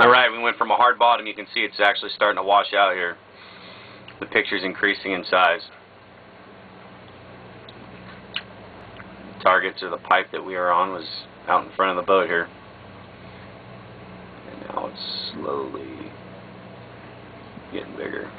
Alright, we went from a hard bottom, you can see it's actually starting to wash out here. The picture's increasing in size. The Target to the pipe that we are on was out in front of the boat here. And now it's slowly getting bigger.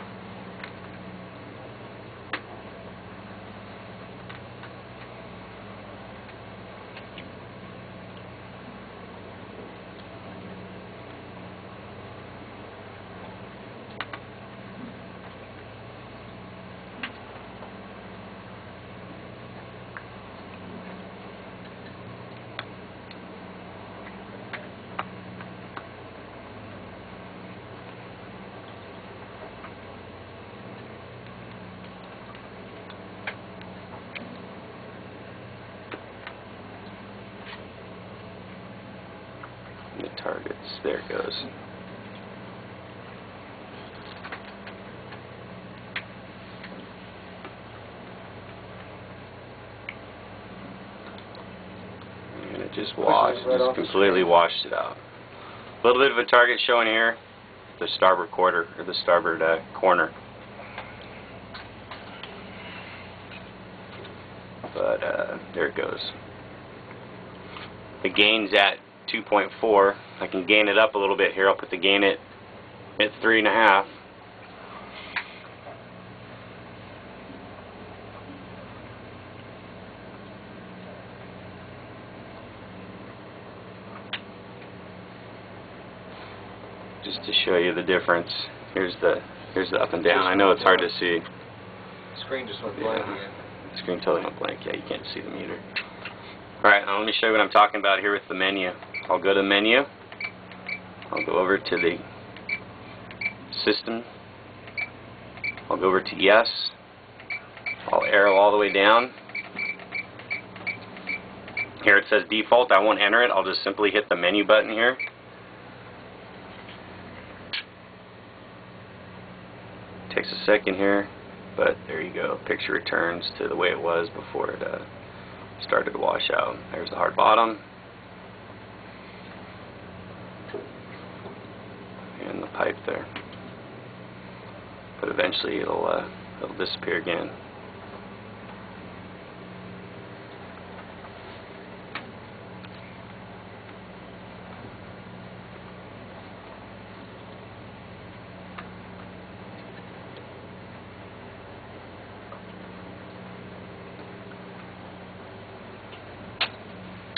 The targets. There it goes. And it just washed, right just completely washed it out. A little bit of a target showing here, the starboard quarter, or the starboard uh, corner. But uh, there it goes. The gain's at 2.4. I can gain it up a little bit here. I'll put the gain at at three and a half. Just to show you the difference. Here's the here's the up and down. I know it's hard to see. Screen just went blank Yeah. again. Screen totally went blank. Yeah, you can't see the meter. Alright, now let me show you what I'm talking about here with the menu. I'll go to menu. I'll go over to the system. I'll go over to yes. I'll arrow all the way down. Here it says default. I won't enter it. I'll just simply hit the menu button here. Takes a second here, but there you go. Picture returns to the way it was before it uh, started to wash out. There's the hard bottom. And the pipe there. But eventually it'll uh, it'll disappear again.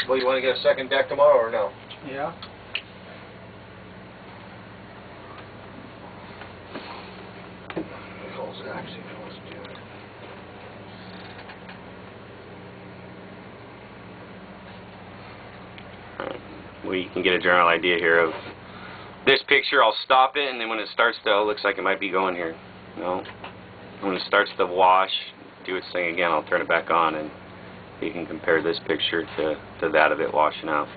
Well, you want to get a second deck tomorrow or no? Yeah. Actually knows to do it. Alright. We can get a general idea here of this picture. I'll stop it, and then when it starts to, it looks like it might be going here. No. When it starts to wash, do its thing again, I'll turn it back on, and you can compare this picture to, to that of it washing out.